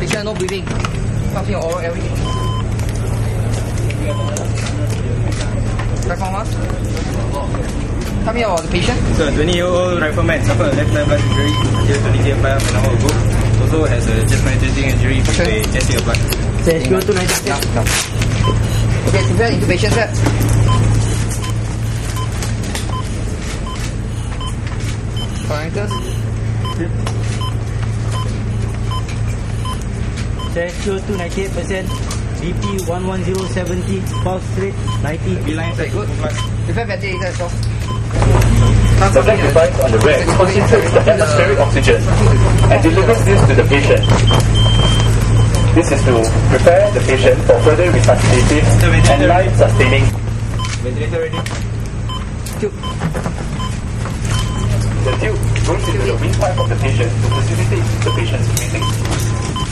Patient no breathing. Puff your oral everything. Rifle mask. Tell me about the patient. So, 20 year old rifleman suffered a left lung blood injury just 20 km half an hour ago. Also, has a chest penetrating injury for okay. a chest of blood. So, it's good to know. Okay, prepare intubation, sir. Intubation, sir. Parameters? Yep. CO2 98%, BP 11070, pulse rate 90. Reliance are good. Prepare battery is off. The black device on the rack concentrates the atmospheric oxygen and delivers this to the patient. This is to prepare the patient for further resuscitative and life-sustaining. Ventilator ready. Tube. The tube goes into the windpipe of the patient to facilitate the patient's breathing.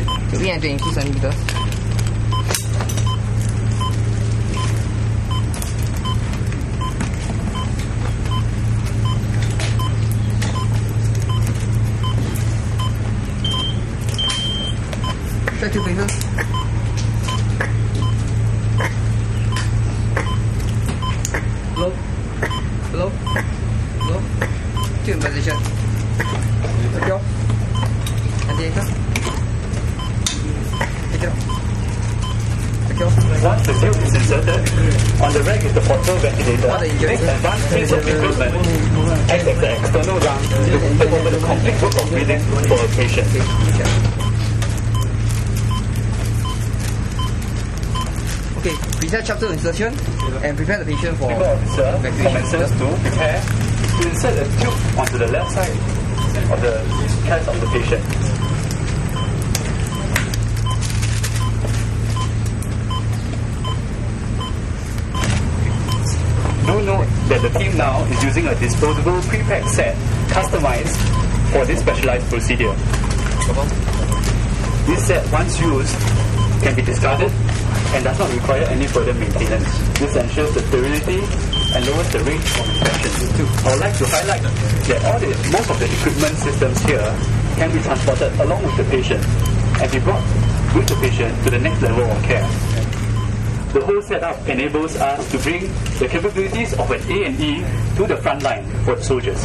Buen día, bien, bien. Once the tube is inserted, on the rack is the portable ventilator. The advanced piece of equipment acts as the external lung to perform the complete work of breathing for a patient. Okay, present chapter insertion and prepare the patient for officer commences to prepare to insert a tube onto the left side of the chest of the patient. Do note that the team now is using a disposable pre-packed set customized for this specialized procedure. This set, once used, can be discarded and does not require any further maintenance. This ensures the sterility and lowers the range of infection. I would like to highlight that all the, most of the equipment systems here can be transported along with the patient and be brought with the patient to the next level of care. The whole setup enables us to bring the capabilities of an A&E to the front line for the soldiers.